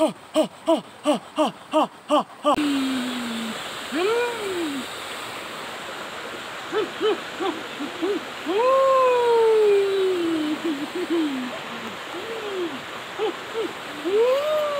ha, ha, ha, ha, ha, ha, ha, ha. Ooh!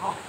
Oh.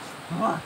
うん。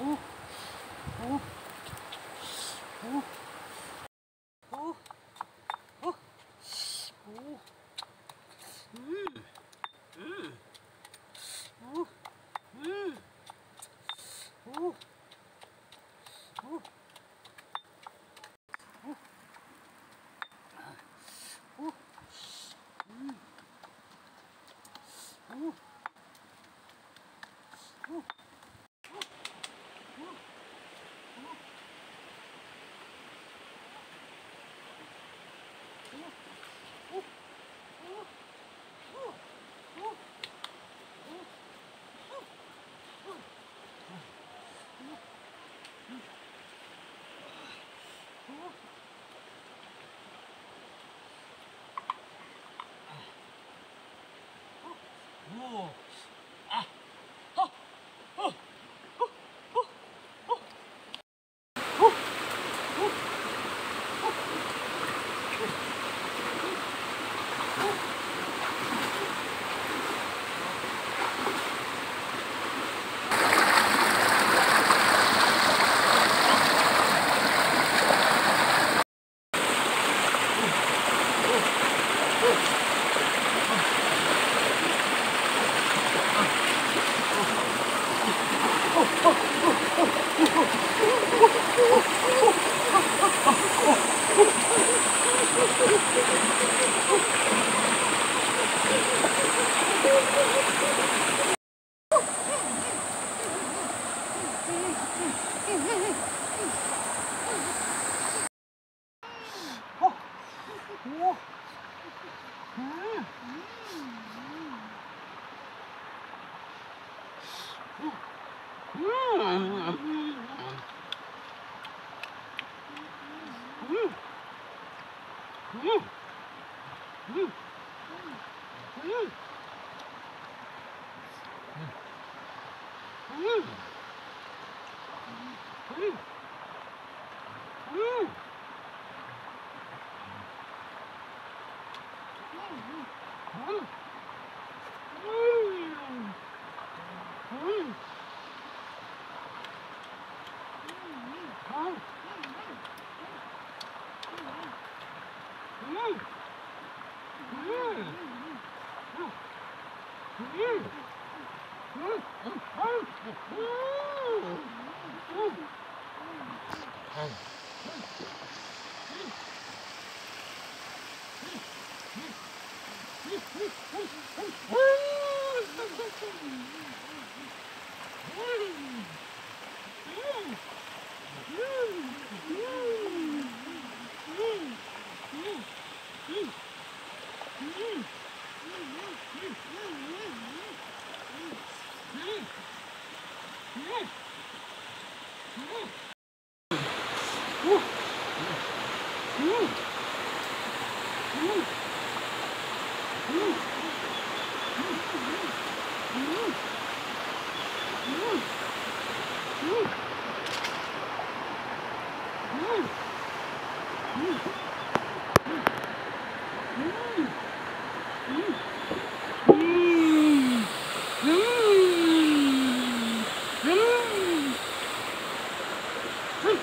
Uh, uh, uh. Mm-hmm. Woo!